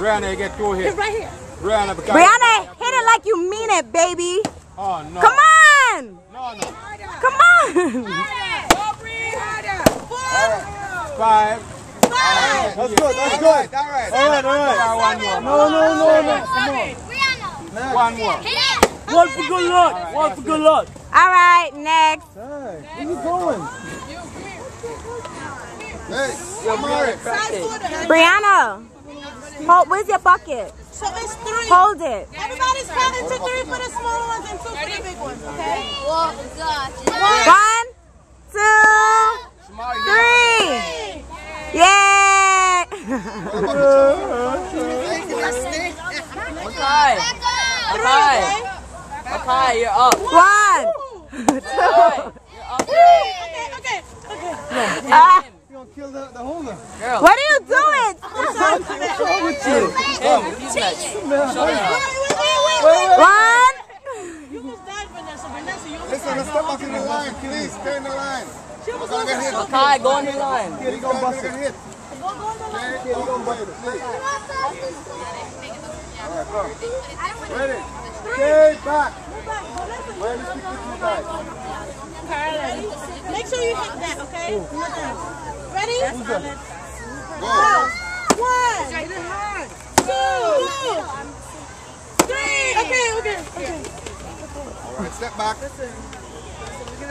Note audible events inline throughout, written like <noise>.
Brianna, get two hits. It's right here. Brianna, because Brianna, hit it like you mean it, baby. Oh no. Come on. No, no. Come on. Five. Five. That's good, that's good. All right. All right, all right. One more. No, no, no, no. Come Brianna. One more. Hit it. One for good luck. One for good luck. All right, next. Hey, where you going? Hey, Amari. Size quarter. Brianna, hold, where's your bucket? So it's three. Hold it. Everybody's counting to three for the small ones and two for the big ones, okay? Oh, gosh. One, two, three. Yay. Okay. Okay. Okay, you're up. One, two. Okay, okay, okay. Ah, You gonna kill the, the holder. Girl. what are you doing? What's wrong with you? Him, he's next. Wait, wait, wait, wait. One. You almost died, Vanessa. Vanessa, you almost Listen, let's step back in the line, please. Stay in the line. She almost gonna get hit. Okay, go on the line. Kid, he's gonna bust it. Hit. Go, go, go, go. Kid, he's gonna bust it. Please. All right, come. Ready? Stay back. Where is the kick back? Ready? Make sure you hit that, okay? Not that. Ready? Go. One. Two. Three. Okay, okay, okay. All right, step back.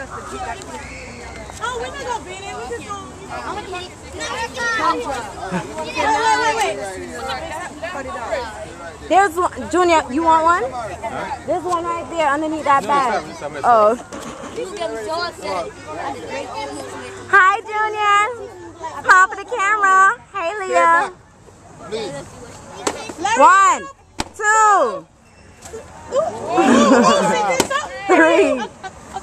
Oh, we're not gonna beat it. We just gonna. I'm going to hit it. Wait, wait, wait. There's one. Junior, you want one? There's one right there underneath that bag. Oh. You get so upset. Hi, Junior. Pop the camera. Hey, Stay Leah. back. One, two, three.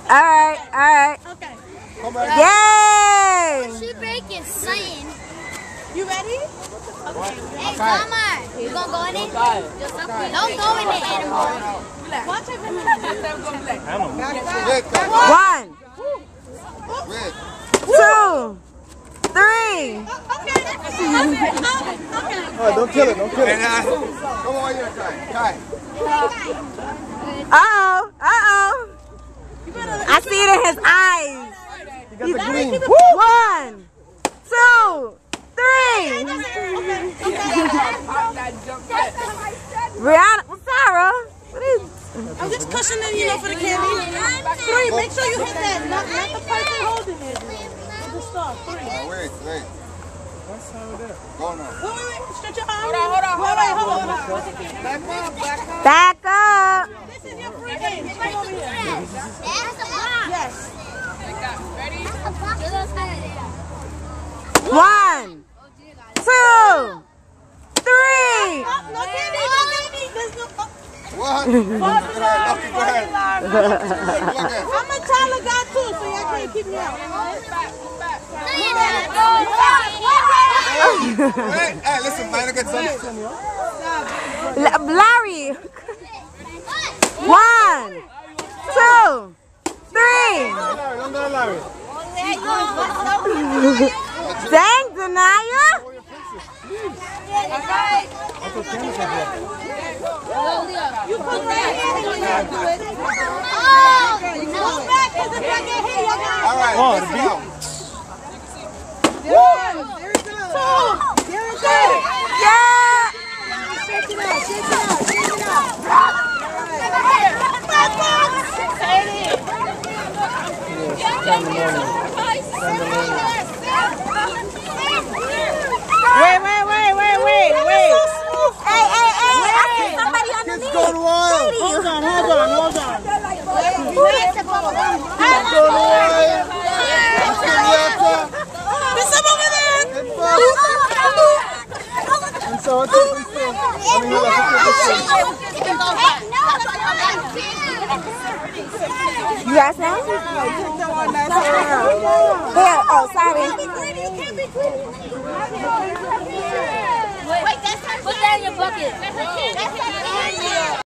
All right, all right. Okay. Come. Yay! She breaking something. You ready? Okay. Hey, Summer, you gonna go in it? Don't go in the animal. Watch it, Vanessa. Wait. One, two, three. Okay. Okay. Okay. All right, don't kill it, don't kill it. come over here, Kai. Kai. Uh oh, uh oh. I see it in his eyes. You got the green. One, two, three. Brianna, <laughs> Sarah, what is? I'm just cushioning, you know, for the candy. Three. Make sure you hit that. Not, not the person holding it. The star. Three. Now, wait, wait. Go now. Wait, wait, wait. Stretch your arm. Hold on, hold on, hold on. Hold on, hold on. Back up. This is your free game. Come over here. That's a block. Yes. That's a block. One, two, three. No candy. No candy. There's no. What? I'm a Tyler guy too, so y'all can't keep me out. Wait, hey, listen, man, look at some. L- Larry. One, two, three. <laughs> Larry, don't go, Larry. Dang, Denaya. You put right here and you gotta do it. Go back, cause if y'all get hit, y'all got All right, Oh, listen the now. There it goes. There it goes. Yeah. Shake it out, shake it out, shake it out. Wait, wait, wait, wait, wait, wait. Hey, hey, hey. I see somebody Kids underneath. going wild. Hold on, hold on, hold on. Kids going wild. Kenyatta. There's some over there. And so I think we still. I mean, hold on, You guys know? Here, oh, sorry. Wait, that's Put that in your bucket.